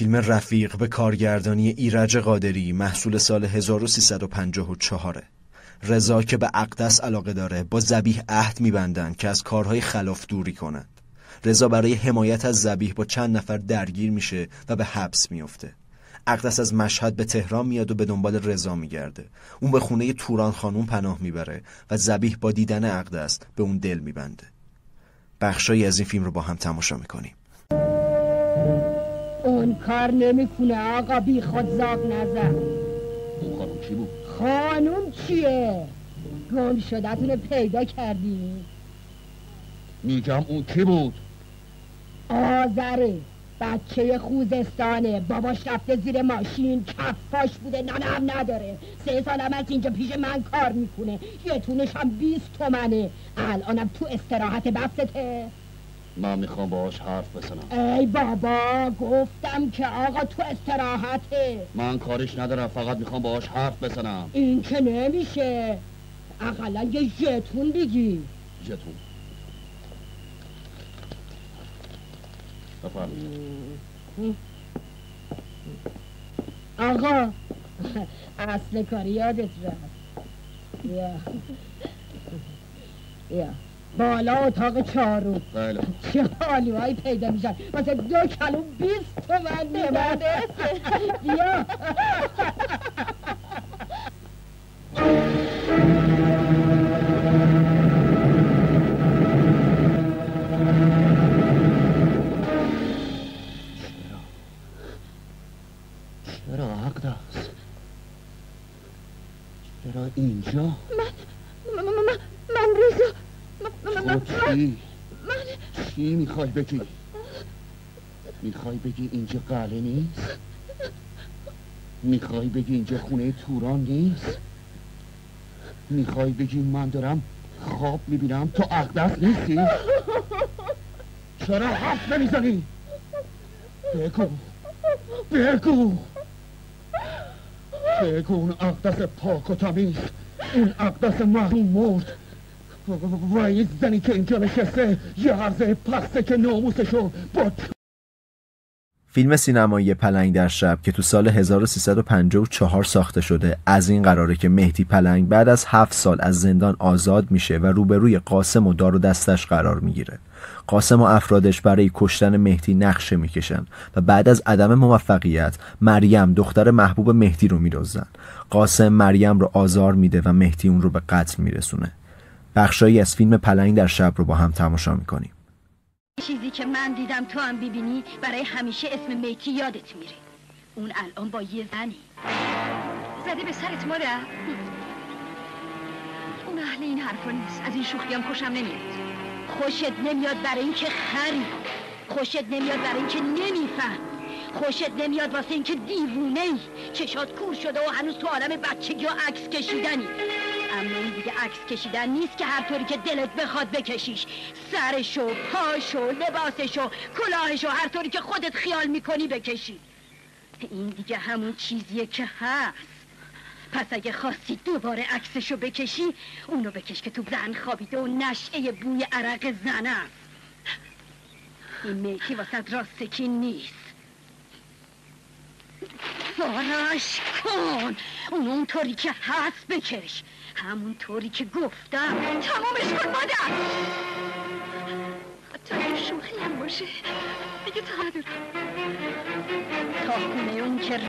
فیلم رفیق به کارگردانی ایرج قادری محصول سال 1354 رضا که به اقدس علاقه داره با زبیح عهد میبندن که از کارهای خلاف دوری کنند رضا برای حمایت از زبیح با چند نفر درگیر میشه و به حبس میفته اقدس از مشهد به تهران میاد و به دنبال رضا میگرده. اون به خونه توران خانوم پناه می‌بره و زبیح با دیدن اقدس به اون دل میبنده. بخشایی از این فیلم رو با هم تماشا می‌کنیم. اون کار نمی‌کنه آقا بی خود زاق نزن اون خانم کی بود؟ خانوم چیه؟ گم شدتون پیدا کردی؟ میگم اون کی بود؟ آذره بچه خوزستانه. باباش رفته زیر ماشین کفاش بوده ننه هم نداره. سه سال هم از اینجا پیش من کار می‌کنه. یه تونش هم بیست تومنه. الانم تو استراحت بسته من می‌خوام باهاش حرف بزنم. ای بابا گفتم که آقا تو استراحته. من کارش ندارم فقط می‌خوام باهاش حرف بزنم. این که نمیشه. اقلا یه ژتون بگی. جتون آقا اصل کاری یادت رفت. بیا. بیا. بالا اتاق چارو. بله. چه حالیوهایی پیدا میشن واسه دو کلو بیست تومن می‌برد بیا. چرا؟ چرا اینجا؟ من من من من من چی چی می‌خوای بگی؟ می‌خوای بگی اینجا قله نیست؟ می‌خوای بگی اینجا خونه توران نیست؟ می‌خوای بگی من دارم خواب می‌بینم تو اقدس نیستی؟ چرا حرف نمی‌زنی؟ بگو. بگو. بگو اون اقدس پاک و تمیز. اون اقدس محروم مرد. و این زنی که اینجا نشسته یه عرضه پسته که ناموسشو با فیلم سینمایی پلنگ در شب که تو سال 1354 ساخته شده از این قراره که مهدی پلنگ بعد از هفت سال از زندان آزاد میشه و روبروی قاسم و دار و دستش قرار می‌گیره. قاسم و افرادش برای کشتن مهدی نقشه می‌کشن و بعد از عدم موفقیت مریم دختر محبوب مهدی رو میدزدن. قاسم مریم رو آزار میده و مهدی اون رو به قتل میرسونه. بخشایی از فیلم پلنگ در شب رو با هم تماشا می‌کنیم. چیزی که من دیدم تو هم ببینی برای همیشه اسم میتی یادت میره. اون الان با یه زنی. زده به سرت مادر. اون اهل این حرفا نیست. از این شوخی هم خوشم نمیاد. خوشت نمیاد برای اینکه خری. خوشت نمیاد برای اینکه نمیفهم خوشت نمیاد واسه اینکه دیوونه ای چشات کور شده و هنوز تو عالم بچگی و عکس کشیدنی. اما این دیگه عکس کشیدن نیست که هر طوری که دلت بخواد بکشیش. سرشو پاشو لباسشو کلاهشو هر طوری که خودت خیال می‌کنی بکشی. این دیگه همون چیزیه که هست. پس اگه خواستی دوباره عکسشو بکشی اونو بکش که تو زن خوابیده و نشعه بوی عرق زن است. این میکی واسه راستکین نیست. فراش کن. اون اونطوری که هست بکش. همون طوری که گفتم. تمامش کن مادر. حتی شوخی هم باشه دیگه تا ندارم تا خونه اون که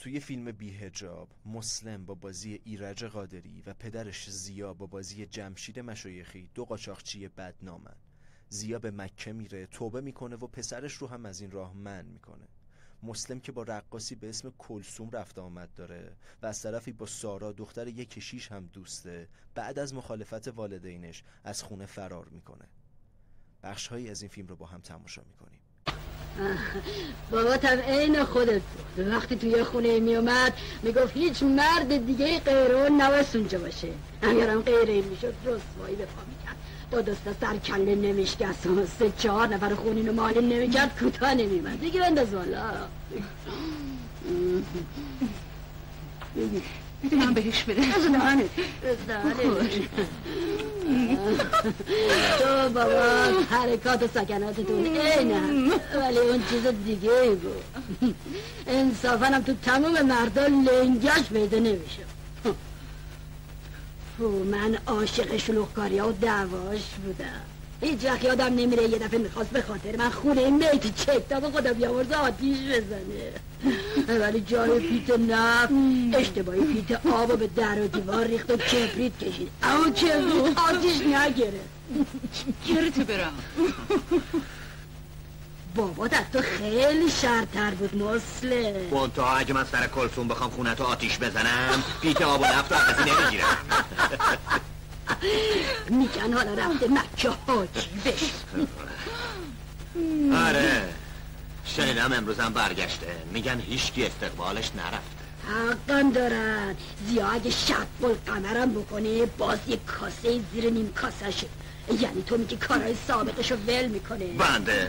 توی فیلم بیهجاب مسلم با بازی ایرج قادری و پدرش زیا با بازی جمشید مشایخی دو قاچاقچی بدنامن. زیا به مکه میره توبه می‌کنه و پسرش رو هم از این راه من می‌کنه. مسلم که با رقاصی به اسم کلسوم رفت آمد داره و از طرفی با سارا دختر یک کشیش هم دوسته بعد از مخالفت والدینش از خونه فرار می‌کنه. بخشهایی از این فیلم رو با هم تماشا می‌کنیم. باباتم عین خودت بود. وقتی توی خونه میومد می‌گفت هیچ مرد دیگه غیر اون نباید اونجا باشه. اگرم غیر این می‌شد رسوایی به پا می‌کرد. دو دسته سر کله نمیشکست. و سه چهار نفر خونین و مالین نمی‌کرد کوتاه نمیمد. دیگه بنداز والا. من بهش بده. از تو بابا حرکات و سکناتتون. اینه ولی اون چیز دیگه ای بود. انصافا هم تو تمام مردا لنگش پیدا نمیشه. من عاشق شلوغکاری و دعواش بودم. هیچ وقت یادم نمیره یه دفعه می‌خواست به خاطر من خونه این میتی چکتا به خدا بیاورز آتیش بزنه. ولی جای پیت نفت اشتباهی پیت آب و به در و دیوار ریخت و کبریت کشید. اما کبریت آتیش نگره گرتو برم؟ بابا از تو خیلی شرطر بود مسله تا اگه من سر کلسون بخوام خونه تو آتیش بزنم پیت آب و نفت رو از نمی‌گیرم میگن حالا رفته مکه حاجی بشه آره شنیدم امروزم برگشته. میگن هیچکی استقبالش نرفته. حقم دارد. زیاد اگه شب قمرم بکنه باز یک کاسه زیر نیم کاسه یعنی تو میگی کارهای سابقشو ول می‌کنه بنده.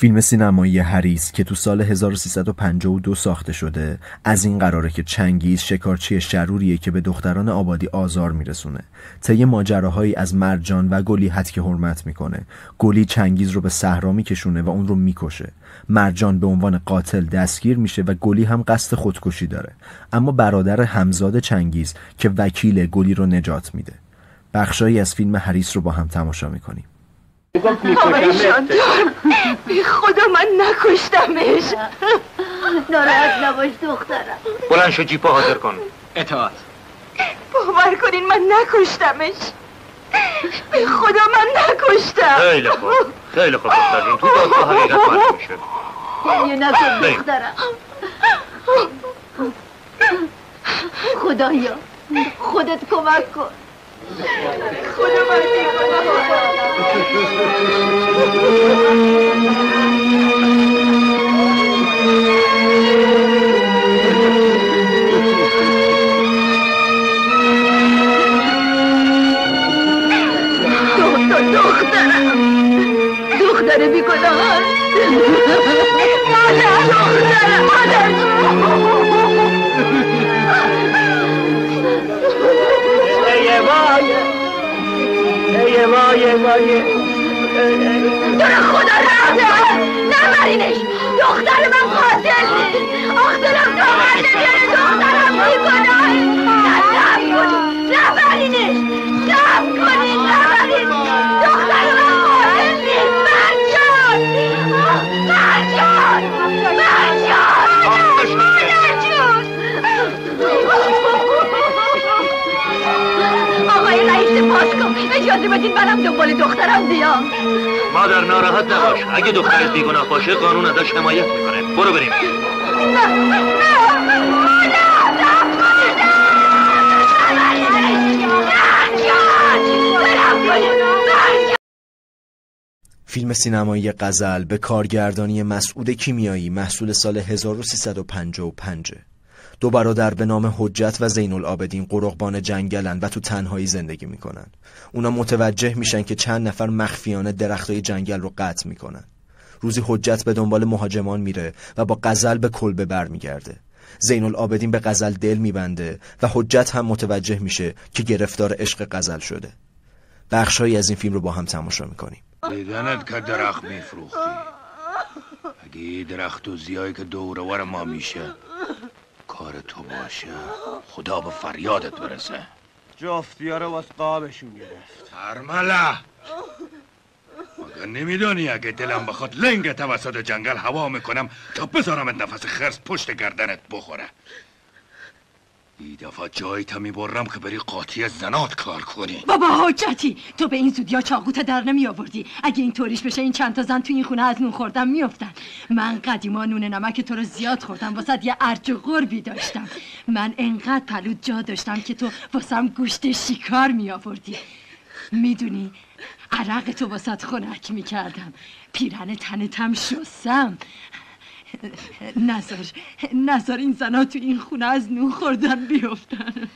فیلم سینمایی هریس که تو سال 1352 ساخته شده از این قراره که چنگیز شکارچی شروریه که به دختران آبادی آزار میرسونه. طی ماجراهایی از مرجان و گلی حد که حرمت می‌کنه. گلی چنگیز رو به صحرا میکشونه و اون رو می‌کشه. مرجان به عنوان قاتل دستگیر میشه و گلی هم قصد خودکشی داره. اما برادر همزاد چنگیز که وکیل گلی رو نجات میده. بخشایی از فیلم هریس رو با هم تماشا می‌کنیم. بی خدا من نکشتمش. ناراحت نباش دخترم. بلند شو جیپا حاضر کن. اطاعت. باور کنین من نکشتمش. بی خدا من نکشتم. خیلی خوب خیلی خوب دخترین تو دادگاه حقیقت معلوم میشه. یه نکن دخترم. خدایا خودت کمک کن. خدا دختر دخترم دختر بیگناه مادر دخترم مادر وای وای تو رو خدا رحم نبرینش دختر اجازه بدین منم دنبال دخترم بیام مادر ناراحت نباش اگه دخترت بیگناه باشه قانون ازش حمایت می‌کنه برو بریم نه نه فیلم سینمایی غزل به کارگردانی مسعود کیمیایی محصول سال 1355 دو برادر به نام حجت و زین العابدین قرقبان جنگلن و تو تنهایی زندگی می‌کنن اونا متوجه میشن که چند نفر مخفیانه درختای جنگل رو قطع می‌کنن. روزی حجت به دنبال مهاجمان میره و با غزل به کلبه برمیگرده. زین العابدین به غزل دل میبنده و حجت هم متوجه میشه که گرفتار عشق غزل شده. بخشهایی از این فیلم رو با هم تماشا می‌کنیم. دیدنت که درخت میفروختی. اگه درخت و زیایی که دورور ما میشه. کار تو باشه. خدا به فریادت برسه. جفتیاره واس قابشون گرفت. ارمله مگه نمیدانی اگه دلم بخواد لنگ توسط جنگل هوا می‌کنم تا بذارمت نفس خرس پشت گردنت بخوره؟ ای دفعه جایی تا می‌برم که بری قاطی زنات کار کنی. بابا حجتی تو به این زودی ها چاقوت در نمی آوردی. اگه این طوریش بشه این چند تا زن تو این خونه از نون خوردن میافتن من قدیما نون نمک تو رو زیاد خوردم واسه یه ارج و غربی داشتم. من انقدر پلود جا داشتم که تو واسم گوشت شکار می آوردی. می‌دونی عرق تو واسط خنک می‌کردم پیرن تنتم شستم. نظر نظر این زنا تو این خونه از نون خوردن بیفتن.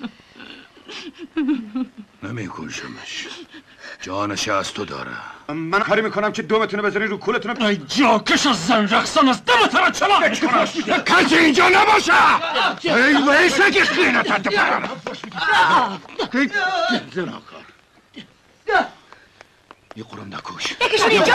نمیکشمش جانش از تو داره. من کاری می‌کنم که دومتونو بذاری رو کولتون ای جاکش از زن رقصان از دمت را چلا می‌کنم؟ کسی اینجا نباشه! ای ویسه که خینه تد پرم زناکار یه قرم نکش. یکیشون اینجا